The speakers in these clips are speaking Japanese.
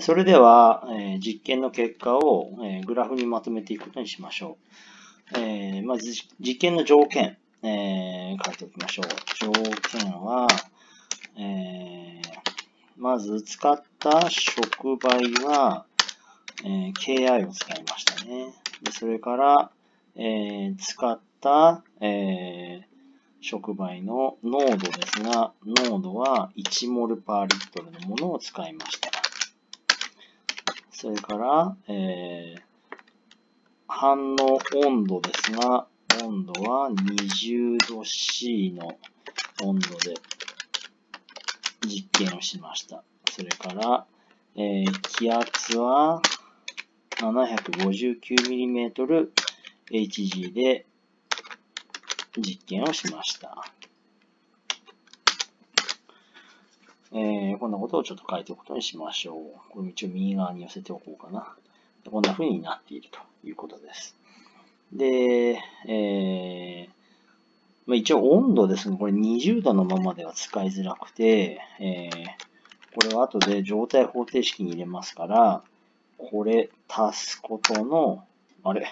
それでは、え、実験の結果を、え、グラフにまとめていくことにしましょう。えまず実験の条件、え書いておきましょう。条件は、えまず使った触媒は、え KI を使いましたね。でそれから、え使った、え触媒の濃度ですが、濃度は1モルパーリットルのものを使いました。それから、えー、反応温度ですが、温度は20度 C の温度で実験をしました。それから、えー、気圧は 759mm HG で実験をしました。えー、こんなことをちょっと書いておくことにしましょう。これ一応右側に寄せておこうかな。こんな風になっているということです。で、えー、ま、一応温度ですね。これ20度のままでは使いづらくて、えー、これは後で状態方程式に入れますから、これ足すことの、あれ？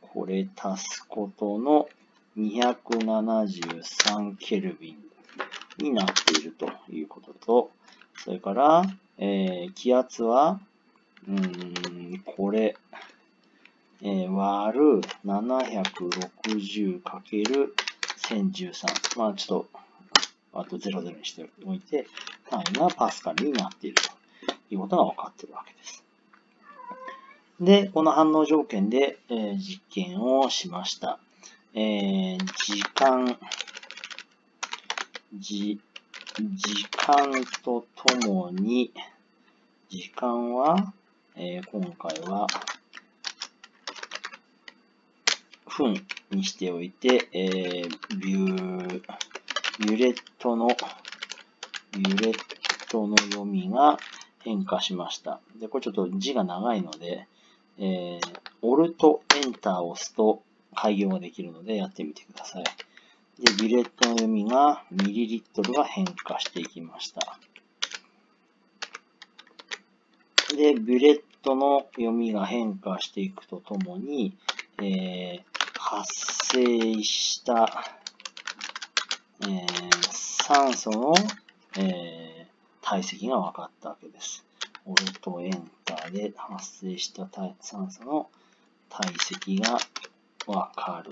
これ足すことの273ケルビンになっているということと、それから、えー、気圧は、うん、これ、えー、割る 760×1013。まあちょっと、あと00にしておいて、単位がパスカルになっているということが分かっているわけです。で、この反応条件で、えー、実験をしました。えー、時間、じ、時間とともに、時間は、えー、今回は、分にしておいて、えー、ビュー、ユレットの、ユレットの読みが変化しました。で、これちょっと字が長いので、えー、オルトエンターを押すと開業ができるのでやってみてください。で、ビレットの読みがミリリットルが変化していきました。で、ビレットの読みが変化していくとともに、えー、発生した、えー、酸素の、えー、体積が分かったわけです。オルトエンターで発生した酸素の体積がわかる。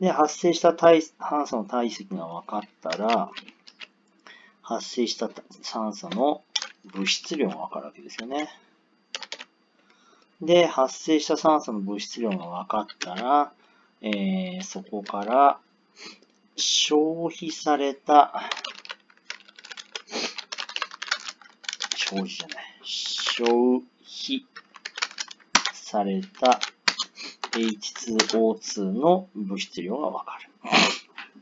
で、発生した体酸素の体積が分かったら、発生した酸素の物質量が分かるわけですよね。で、発生した酸素の物質量が分かったら、えー、そこから消費された、消費じゃない、消費された H2O2 の物質量がわか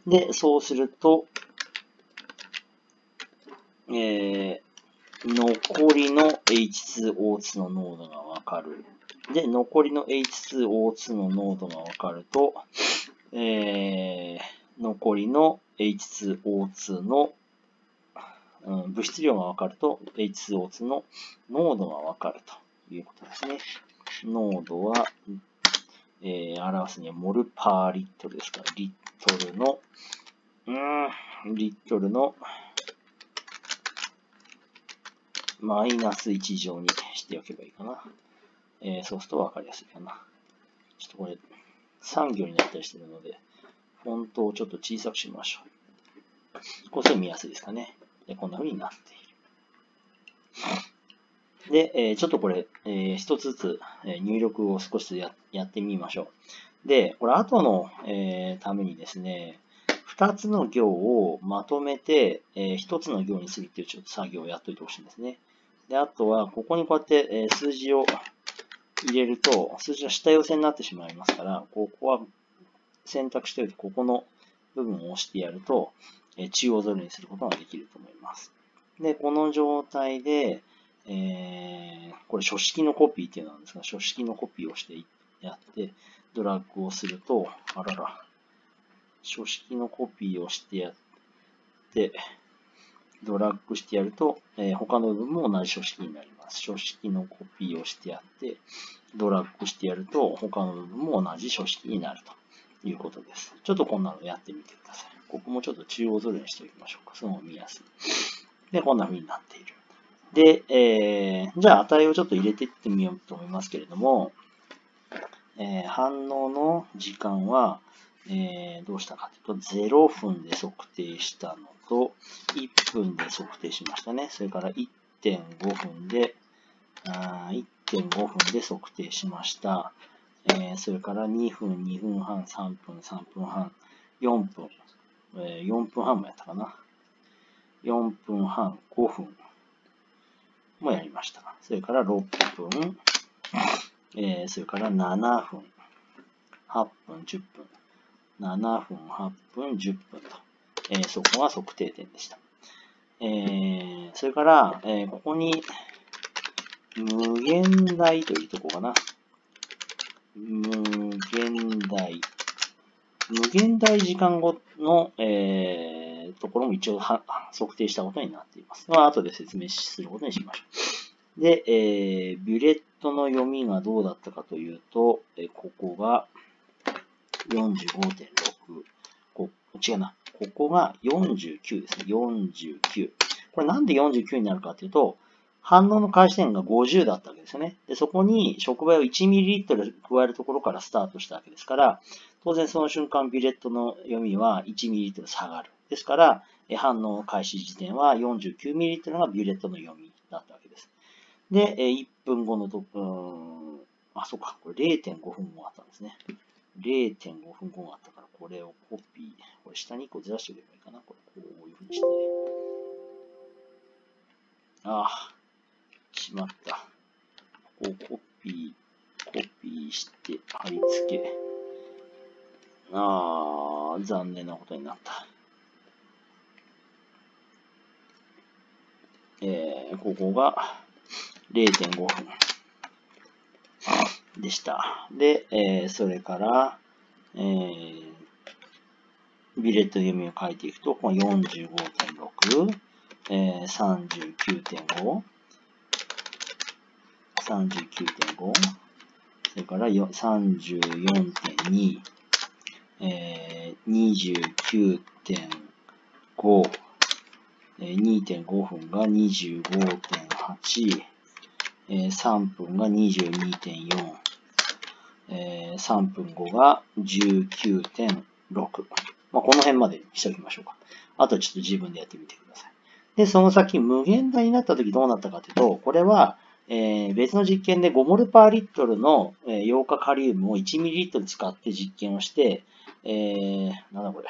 る。で、そうすると、えー、残りの H2O2 の濃度がわかる。で、残りの H2O2 の濃度がわかると、えー、残りの H2O2 の、うん、物質量がわかると、H2O2 の濃度がわかるということですね。濃度はえー、表すにはモルパーリットルですか、リットルの、うん、リットルのマイナス1乗にしておけばいいかな。えー、そうするとわかりやすいかな。ちょっとこれ、産業になったりしてるので、フォントをちょっと小さくしましょう。こうすると見やすいですかね。で、こんな風になっている。で、えー、ちょっとこれ、えー、一つずつ、え入力を少しややってみましょう。で、これ後の、えー、ためにですね、二つの行をまとめて、えー、一つの行にするっていうちょっと作業をやっといてほしいんですね。で、あとは、ここにこうやって、えー、数字を入れると、数字が下寄せになってしまいますから、ここは選択しておいて、ここの部分を押してやると、えー、中央ぞれにすることができると思います。で、この状態で、えー、これ書式のコピーっていうのなんですが、書式のコピーをしてやって、ドラッグをすると、あらら、書式のコピーをしてやって、ドラッグしてやると、えー、他の部分も同じ書式になります。書式のコピーをしてやって、ドラッグしてやると、他の部分も同じ書式になるということです。ちょっとこんなのやってみてください。ここもちょっと中央ぞれにしておきましょうか。その方が見やすい。で、こんな風になっている。で、えー、じゃあ値をちょっと入れていってみようと思いますけれども、えー、反応の時間は、えー、どうしたかというと、0分で測定したのと、1分で測定しましたね。それから1.5分で、1.5分で測定しました。えー、それから2分、2分半、3分、3分半、4分、えー、4分半もやったかな。4分半、5分もやりました。それから6分、えー、それから7分、8分、10分、7分、8分、10分と、えー、そこが測定点でした。えー、それから、えー、ここに、無限大というとこかな。無限大。無限大時間後の、えー、ところも一応測定したことになっています。まあ、後で説明することにしましょう。で、えー、ビュレットの読みがどうだったかというと、えー、ここが45.6。こ違うな。ここが49ですね。49。これなんで49になるかというと、反応の開始点が50だったわけですよね。で、そこに触媒を 1ml 加えるところからスタートしたわけですから、当然その瞬間ビレットの読みは 1ml 下がる。ですから、反応開始時点は 49ml がビュレットの読みだったわけです。で、1分後のと、うん、あ、そうか、これ0.5分後あったんですね。0.5分後があったから、これをコピー、これ下に1個ずらしておけばいいかな。これこういうふうにして。ああ、しまった。こうコピー、コピーして貼り付け。ああ、残念なことになった。えー、ここが0.5分でした。で、えー、それから、えー、ビレット読みを書いていくと、この45.6、えー、39.5、39.5、それから34.2、えー、29.5、2.5分が25.8、3分が22.4、3分後が19.6。まあ、この辺までにしておきましょうか。あとちょっと自分でやってみてください。で、その先無限大になった時どうなったかというと、これは、え、別の実験で5モルパーリットルの、えー、溶化カリウムを1ミリリットル使って実験をして、えー、なんだこれ。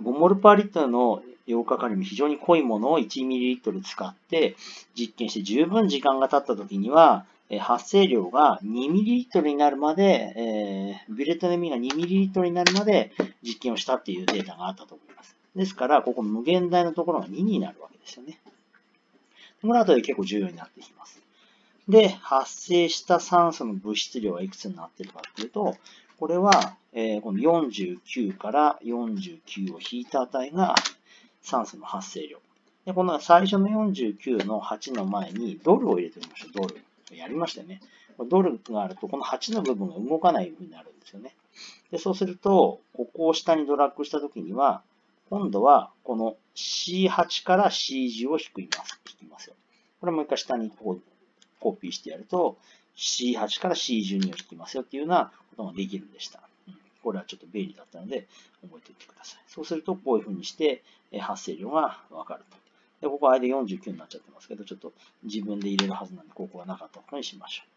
5モルパーリットルの溶化カリウム、非常に濃いものを 1ml 使って実験して十分時間が経った時には、発生量が 2ml になるまで、えー、ビレットの意味が 2ml になるまで実験をしたっていうデータがあったと思います。ですから、ここ無限大のところが2になるわけですよね。この後で結構重要になってきます。で、発生した酸素の物質量はいくつになっているかというと、これは、えー、この49から49を引いた値が酸素の発生量。で、この最初の49の8の前にドルを入れてみましょう。ドル。やりましたよね。ドルがあると、この8の部分が動かないようになるんですよね。で、そうすると、ここを下にドラッグしたときには、今度はこの C8 から C10 を引きます。引きますよ。これもう一回下にこうコピーしてやると、C8 から C12 を引きますよっていうようなことができるんでした。これはちょっと便利だったので、覚えておいてください。そうすると、こういうふうにして、発生量がわかると。で、ここ間49になっちゃってますけど、ちょっと自分で入れるはずなんで、ここはなかったことにしましょう。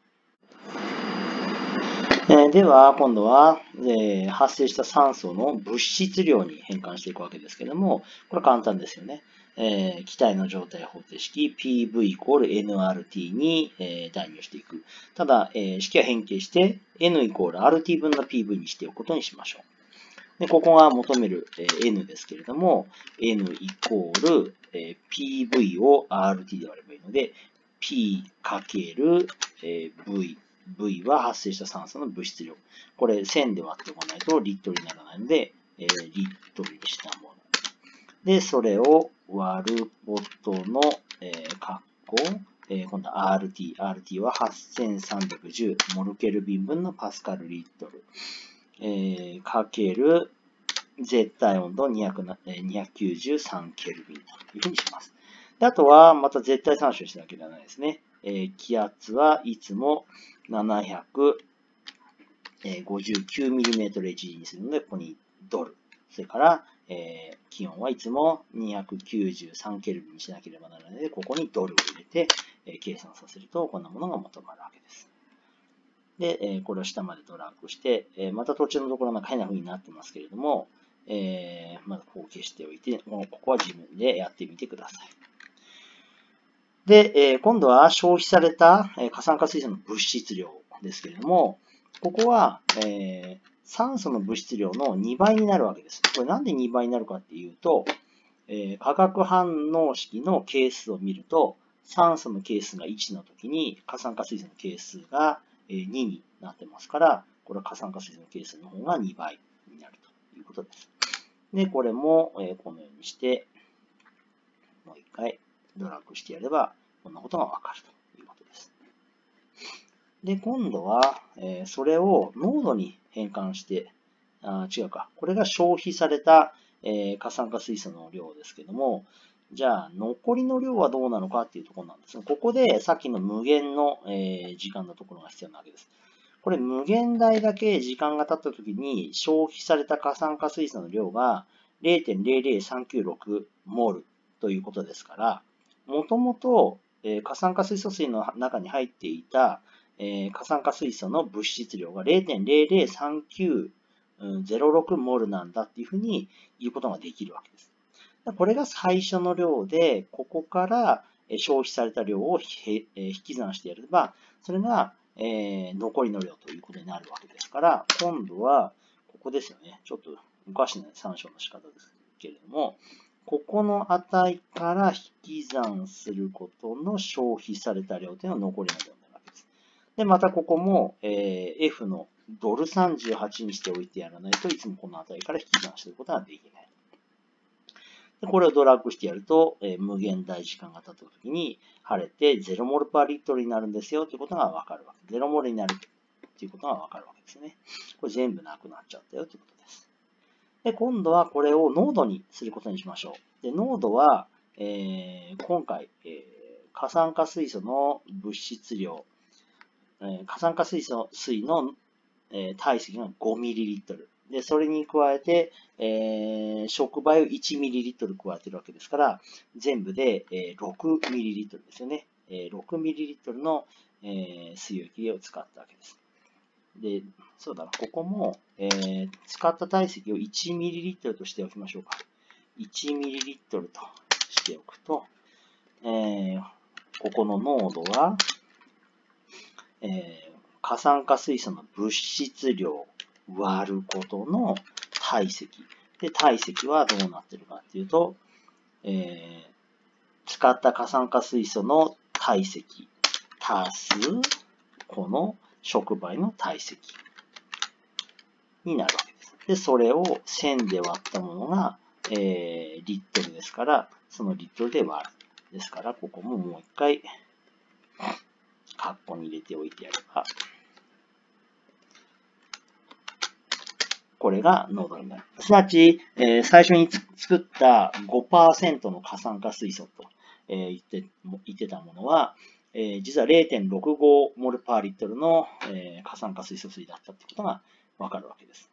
え、では、今度は、え、発生した酸素の物質量に変換していくわけですけども、これ簡単ですよね。えー、気体の状態方程式 PV イコール NRT に、えー、代入していく。ただ、えー、式は変形して N イコール RT 分の PV にしておくことにしましょう。でここが求める、えー、N ですけれども、N イコール、えー、PV を RT で割ればいいので、P かける、えー、V V は発生した酸素の物質量。これ1000で割っておかないとリットルにならないので、えー、リットルにしたもの。で、それを割ることの、えー、括弧、えー、今度は RT。RT は8310モルケルビン分のパスカルリットル。えー、かける絶対温度293ケルビンというふうにします。であとは、また絶対参照しなきゃいけないですね。えー、気圧はいつも 759mm/HG にするので、ここにドル。それから、えー、気温はいつも293ケルビにしなければならないので、ここにドルを入れて、えー、計算させると、こんなものが求まるわけです。で、えー、これを下までドラッグして、えまた途中のところが変な風になってますけれども、えまずこう消しておいて、もうここは自分でやってみてください。で、え今度は消費された、え過酸化水素の物質量ですけれども、ここは、え酸素の物質量の2倍になるわけです。これなんで2倍になるかっていうと、え化学反応式の係数を見ると、酸素の係数が1の時に、過酸化水素の係数が2になってますから、これは過酸化水素の係数の方が2倍になるということです。で、これもこのようにして、もう一回ドラッグしてやれば、こんなことがわかるということです。で、今度は、えそれを濃度に変換して、あ違うか。これが消費された、え過酸化水素の量ですけども、じゃあ、残りの量はどうなのかっていうところなんですが、ここでさっきの無限の、え時間のところが必要なわけです。これ無限大だけ時間が経った時に消費された過酸化水素の量が0.00396モールということですから、もともと過酸化水素水の中に入っていたえ過酸化水素の物質量が0.003906モルなんだっていうふうに言うことができるわけです。これが最初の量で、ここから消費された量を引き算してやれば、それが残りの量ということになるわけですから、今度は、ここですよね。ちょっとおかしな参照の仕方ですけれども、ここの値から引き算することの消費された量というのは残りの量で。またここも、えー、F のドル38にしておいてやらないといつもこの値から引き算することができない。でこれをドラッグしてやると、えー、無限大時間が経った時に晴れて0モルパーリットルになるんですよということがわかるわけ。0モルになるということがわかるわけですね。これ全部なくなっちゃったよということです。で、今度はこれを濃度にすることにしましょう。で、濃度は、えー、今回、えー、過酸化水素の物質量、えー、過酸化水素水の、えー、体積が 5ml。で、それに加えて、えー、触媒を 1ml 加えてるわけですから、全部で、えー、6ml ですよね。えー、6ml の、えー、水溶液を使ったわけです。で、そうだな、ここも、えー、使った体積を 1ml としておきましょうか。1ml としておくと、えー、ここの濃度は、えー、過酸化水素の物質量割ることの体積。で、体積はどうなってるかっていうと、えー、使った過酸化水素の体積足すこの触媒の体積になるわけです。で、それを1000で割ったものが、えー、リットルですから、そのリットルで割る。ですから、ここももう一回、カッコに入れておいてやれば、これが濃度になる。すなわち、えー、最初に作った5%の過酸化水素と、えー、言って言ってたものは、えー、実は0.65モルパーリットルの、えー、過酸化水素水だったってことがわかるわけです。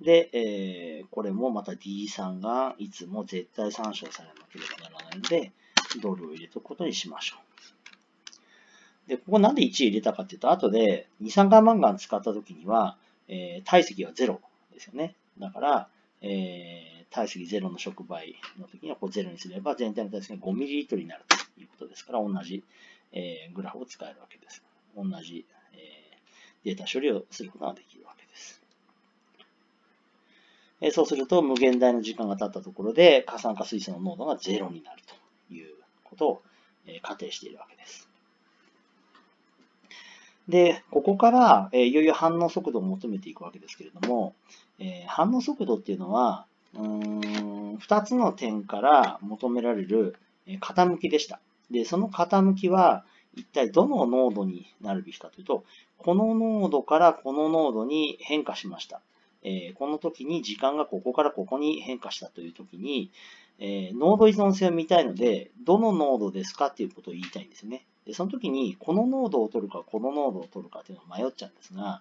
で、えー、これもまた D さんがいつも絶対参照されなければならないので、ドルを入れておくことにしましょう。で、ここなんで1入れたかっていうと、後で二酸化マンガン使った時には、えー、体積は0ですよね。だから、えー、体積0の触媒の時にはこう0にすれば全体の体積が 5ml になるということですから、同じ、えー、グラフを使えるわけです。同じ、えー、データ処理をすることができるわけです。えー、そうすると、無限大の時間が経ったところで、過酸化水素の濃度が0になるということを、えー、仮定しているわけです。で、ここから、え、いよいよ反応速度を求めていくわけですけれども、え、反応速度っていうのは、うん、2つの点から求められる傾きでした。で、その傾きは、一体どの濃度になるべきかというと、この濃度からこの濃度に変化しました。えー、この時に時間がここからここに変化したという時に、えー、濃度依存性を見たいので、どの濃度ですかっていうことを言いたいんですね。で、その時に、この濃度を取るか、この濃度を取るかっていうのを迷っちゃうんですが、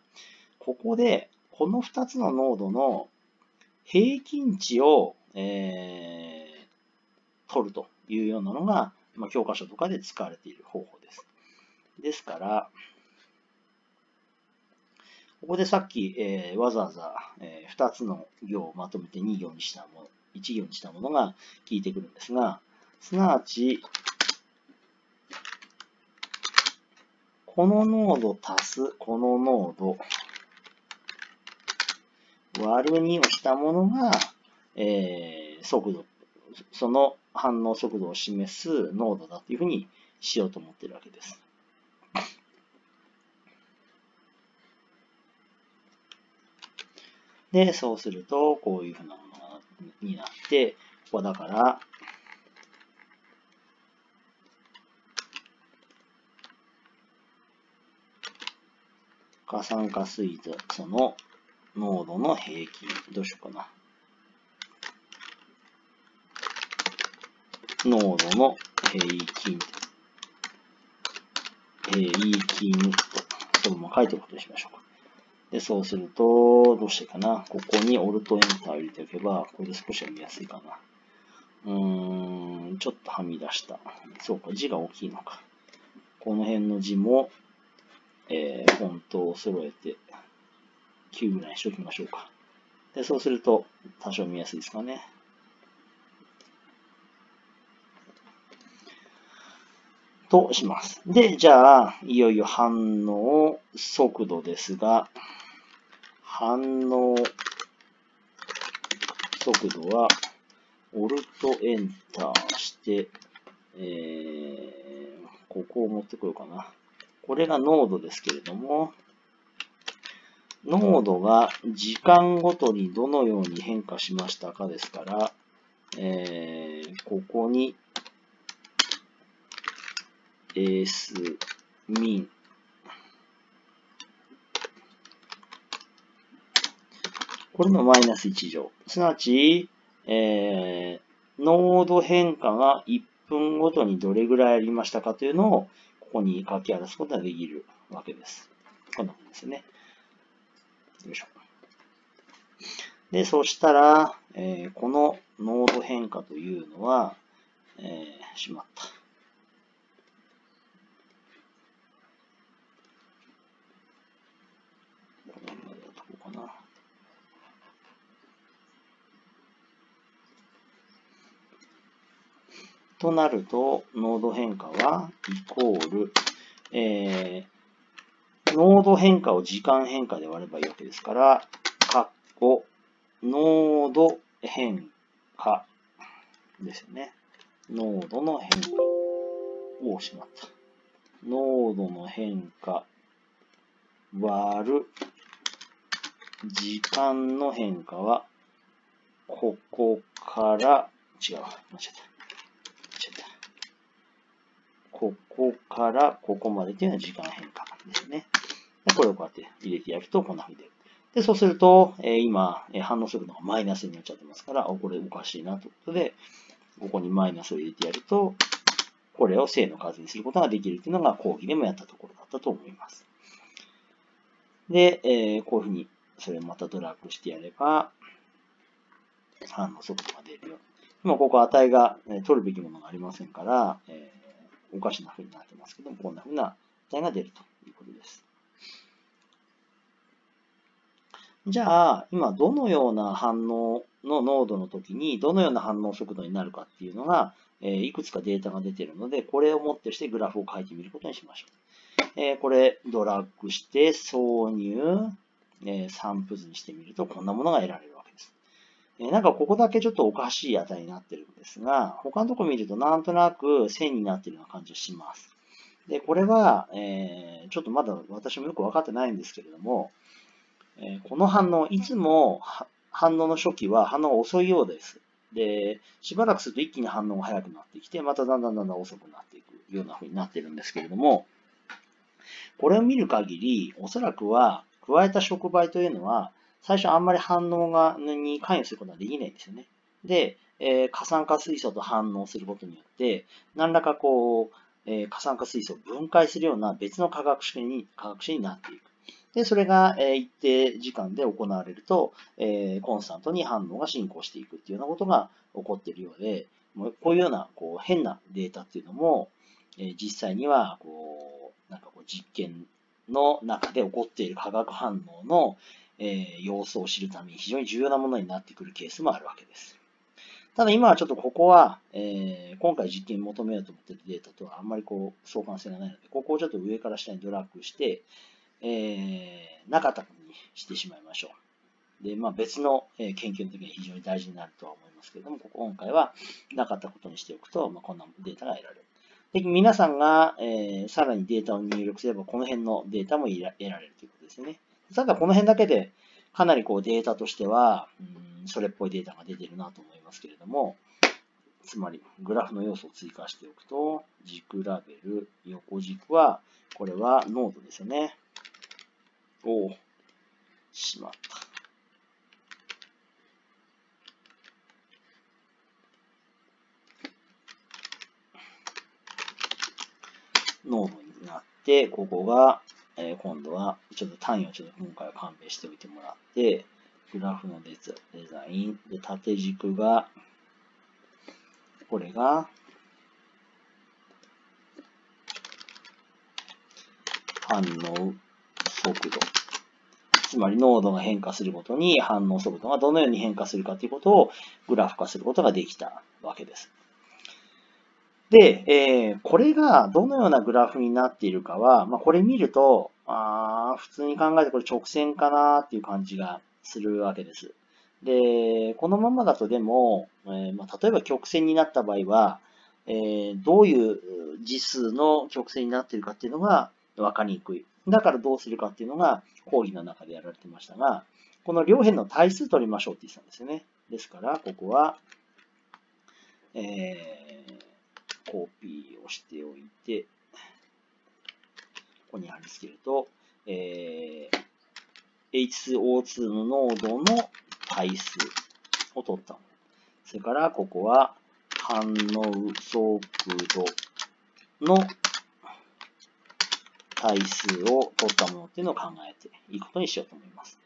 ここで、この2つの濃度の平均値を、えー、取るというようなのが、まあ、教科書とかで使われている方法です。ですから、ここでさっき、えー、わざわざ、えー、2つの行をまとめて2行にしたもの、1行にしたものが効いてくるんですが、すなわち、この濃度足すこの濃度割る2をしたものが、えー、速度、その反応速度を示す濃度だというふうにしようと思っているわけです。で、そうすると、こういうふうなものになって、ここだから、過酸化水素の濃度の平均。どうしようかな。濃度の平均。平均と、そのまま書いておくことにしましょうか。で、そうすると、どうしてかな。ここにオルトエンターを入れておけば、これで少し読みやすいかな。うーん、ちょっとはみ出した。そうか、字が大きいのか。この辺の字も、えー、フォントを揃えて、9ぐらいにしておきましょうか。で、そうすると、多少見やすいですかね。とします。で、じゃあ、いよいよ反応速度ですが、反応速度は、オルトエンターして、えー、ここを持ってこようかな。これが濃度ですけれども、濃度が時間ごとにどのように変化しましたかですから、えー、ここに s ミンこれのマイナス1乗。すなわち、えー、濃度変化が1分ごとにどれぐらいありましたかというのを、ここに書き表すことができるわけです。こんなもんですね。よいしょ。で、そしたら、えー、この濃度変化というのは、えー、しまった。となると、濃度変化はイコール、えー、濃度変化を時間変化で割ればいいわけですから、カッコ、濃度変化ですよね。濃度の変化をしまった。濃度の変化割る時間の変化は、ここから、違う、間違えた。ここからここまでというのは時間変化ですね。これをこうやって入れてやるとこんな風に出る。で、そうすると、え、今、反応するのがマイナスになっちゃってますから、これおかしいなということで、ここにマイナスを入れてやると、これを正の数にすることができるというのが講義でもやったところだったと思います。で、えー、こういうふうに、それをまたドラッグしてやれば、反応速度が出るよ。今ここ値が、取るべきものがありませんから、えおかしな風になってますけども、こんな風な値が出るということです。じゃあ、今どのような反応の濃度の時にどのような反応速度になるかっていうのが、えいくつかデータが出てるので、これをもってしてグラフを書いてみることにしましょう。えこれ、ドラッグして挿入、え散布図にしてみると、こんなものが得られる。えなんかここだけちょっとおかしい値になってるんですが、他のとこ見るとなんとなく線になってるような感じがします。で、これは、えー、ちょっとまだ私もよくわかってないんですけれども、えー、この反応、いつも反応の初期は反応が遅いようです。で、しばらくすると一気に反応が速くなってきて、まただんだんだんだん遅くなっていくような風になってるんですけれども、これを見る限り、おそらくは、加えた触媒というのは、最初あんまり反応がに関与することはできないんですよね。で、えー、過酸化水素と反応することによって、何らかこう、えー、過酸化水素を分解するような別の化学式に化学式になっていく。で、それが、えー、一定時間で行われると、えー、コンスタントに反応が進行していくっていうようなことが起こっているようで、もうこういうようなこう変なデータっていうのも、え実際にはこうなんかこう実験の中で起こっている化学反応の、え様子を知るために非常に重要なものになってくるケースもあるわけです。ただ今はちょっとここは、えー、今回実験に求めようと思っているデータとはあんまりこう相関性がないので、ここをちょっと上から下にドラッグして、えー、なかったことにしてしまいましょう。で、まあ別の、研究の時に非常に大事になるとは思いますけれども、ここ今回はなかったことにしておくと、まあ、こんなデータが得られる。で皆さんが、えー、さらにデータを入力すれば、この辺のデータも得られるということですね。ただ、この辺だけで、かなりこうデータとしては、うん、それっぽいデータが出てるなと思いますけれども、つまり、グラフの要素を追加しておくと、軸ラベル、横軸は、これはノードですよね。おお、しまった。ノードになって、ここが、えー、今度は、ちょっと単位をちょっと今回は勘弁しておいてもらって、グラフのデザイン、で、縦軸が、これが、反応速度。つまり濃度が変化するごとに反応速度がどのように変化するかということをグラフ化することができたわけです。で、えー、これがどのようなグラフになっているかは、まあ、これ見ると、あ普通に考えてこれ直線かなっていう感じがするわけです。で、このままだとでも、えー、まあ、例えば曲線になった場合は、えー、どういう次数の曲線になっているかっていうのが分かりにくい。だからどうするかっていうのが講義の中でやられてましたが、この両辺の対数取りましょうって言ってたんですよね。ですから、ここは、えー、コピーをしておいて、ここに貼り付けると、えー、H2O2 の濃度の対数を取ったもの？それから、ここは反応速度の対数を取ったものっていうのを考えていくことにしようと思います。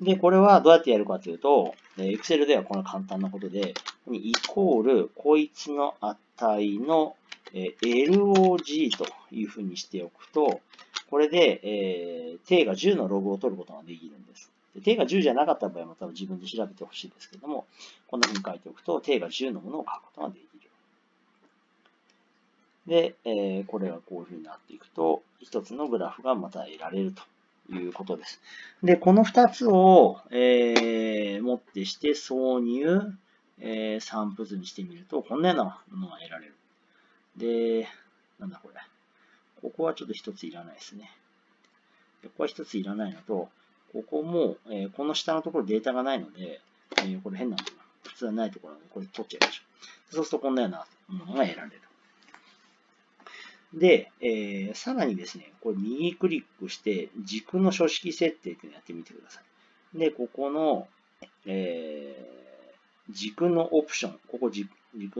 で、これはどうやってやるかというと、Excel ではこの簡単なことで、にイコール、こいつの値の LOG というふうにしておくと、これで、えー、定が10のログを取ることができるんです。で定が10じゃなかった場合は多分自分で調べてほしいですけども、こんなふうに書いておくと、定が10のものを書くことができる。で、えー、これがこういうふうになっていくと、一つのグラフがまた得られるということです。で、この二つを、えー、もってして挿入、えー、散布図にしてみると、こんなようなものが得られる。で、なんだこれ。ここはちょっと一ついらないですね。ここは一ついらないのと、ここも、えー、この下のところデータがないので、えー、これ変なのかな普通はないところなので、これ取っちゃいましょう。そうするとこんなようなものが得られる。で、えー、さらにですね、これ右クリックして、軸の書式設定っていうのをやってみてください。で、ここの、えー、軸のオプション、ここ軸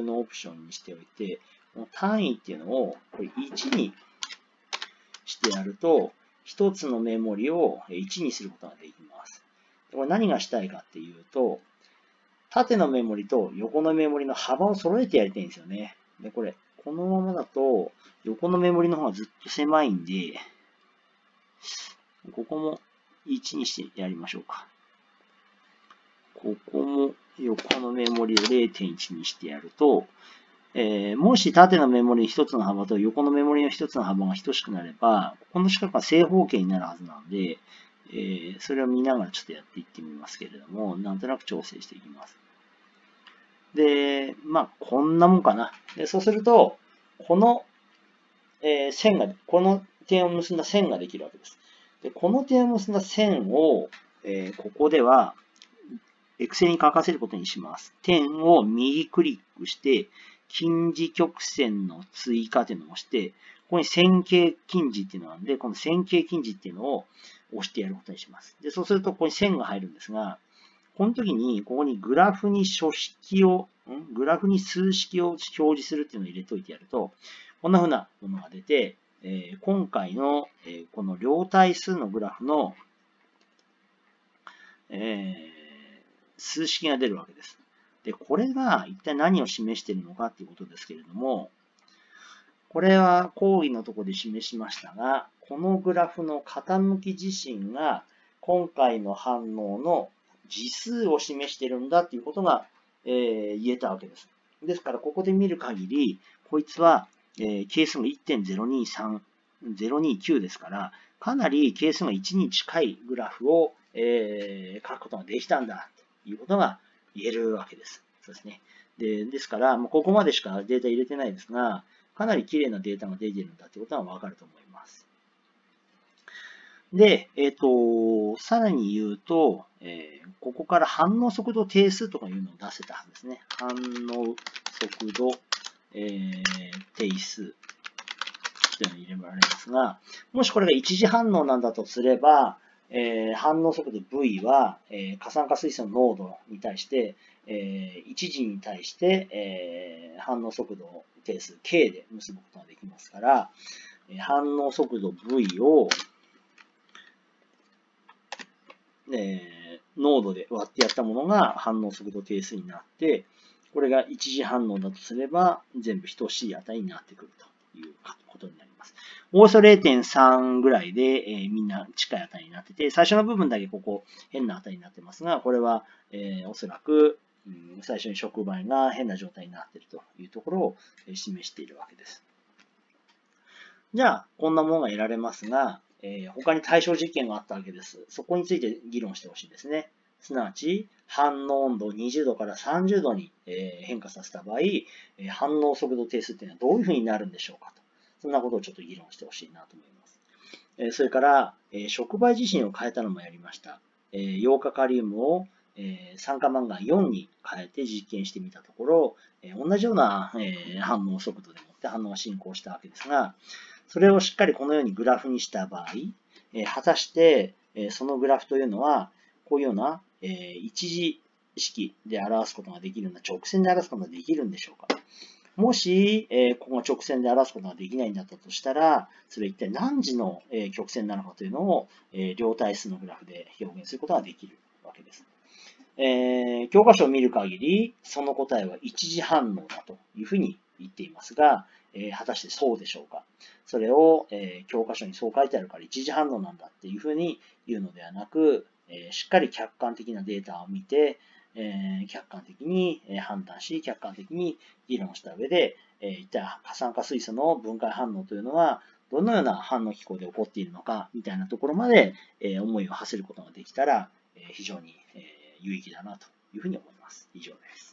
のオプションにしておいて、この単位っていうのをこれ1にしてやると、1つのメモリを1にすることができます。これ何がしたいかっていうと、縦のメモリと横のメモリの幅を揃えてやりたいんですよね。で、これ、このままだと、横のメモリの方がずっと狭いんで、ここも1にしてやりましょうか。ここも横のメモリを0.1にしてやると、えー、もし縦のメモリ1つの幅と横のメモリの1つの幅が等しくなれば、この四角が正方形になるはずなので、えー、それを見ながらちょっとやっていってみますけれども、なんとなく調整していきます。で、まあ、こんなもんかな。でそうすると、この、えー、線が、この点を結んだ線ができるわけです。でこの点を結んだ線を、えー、ここでは、エクセルに書かせることにします。点を右クリックして、近似曲線の追加っていうのを押して、ここに線形近似っていうのがあるんで、この線形近似っていうのを押してやることにします。で、そうするとここに線が入るんですが、この時に、ここにグラフに書式を、ん？グラフに数式を表示するっていうのを入れておいてやると、こんな風なものが出て、え、今回の、え、この両対数のグラフの、えー数式が出るわけです。で、これが一体何を示しているのかということですけれども、これは講義のところで示しましたが、このグラフの傾き自身が今回の反応の次数を示しているんだということが、えー、言えたわけです。ですから、ここで見る限り、こいつは、えー、係数が1.023、029ですから、かなり係数が1に近いグラフを、えー、書くことができたんだいうことが言えるわけです。そうですね。でですから、もうここまでしかデータ入れてないですが、かなり綺麗なデータが出てるんだということはわかると思います。で、えっ、ー、と、さらに言うと、えー、ここから反応速度定数とかいうのを出せたはずですね。反応速度、えー、定数というのを入れられますが、もしこれが一次反応なんだとすれば、えー、反応速度 V は、えー、過酸化水素の濃度に対して、えー、一時に対して、えー、反応速度定数 K で結ぶことができますから、えー、反応速度 V を、えー、濃度で割ってやったものが反応速度定数になって、これが一次反応だとすれば、全部等しい値になってくるということになります。おおよそ0.3ぐらいで、えー、みんな近い値になってて、最初の部分だけここ変な値になってますが、これは、えー、おそらく、うん、最初に触媒が変な状態になっているというところを、示しているわけです。じゃあ、こんなものが得られますが、えー、他に対象実験があったわけです。そこについて議論してほしいですね。すなわち、反応温度20度から30度に変化させた場合、反応速度定数っていうのはどういうふうになるんでしょうかと。そんなことをちょっと議論してほしいなと思います。えそれから、え触媒自身を変えたのもやりました。えヨウ化カリウムを、え酸化マンガン4に変えて実験してみたところ、え同じような、え反応速度でもって反応が進行したわけですが、それをしっかりこのようにグラフにした場合、え果たして、えそのグラフというのは、こういうような、え一次式で表すことができるような直線で表すことができるんでしょうか。もし、えー、ここが直線で表すことができないんだったとしたら、それ一体何時の、えー、曲線なのかというのを、えー、両対数のグラフで表現することができるわけです。えー、教科書を見る限り、その答えは一次反応だというふうに言っていますが、えー、果たしてそうでしょうかそれを、えー、教科書にそう書いてあるから一次反応なんだっていうふうに言うのではなく、えー、しっかり客観的なデータを見て、え、客観的に判断し、客観的に議論した上で、えー、一体過酸化水素の分解反応というのは、どのような反応機構で起こっているのか、みたいなところまで、え、思いを馳せることができたら、え、非常に、え、有益だなというふうに思います。以上です。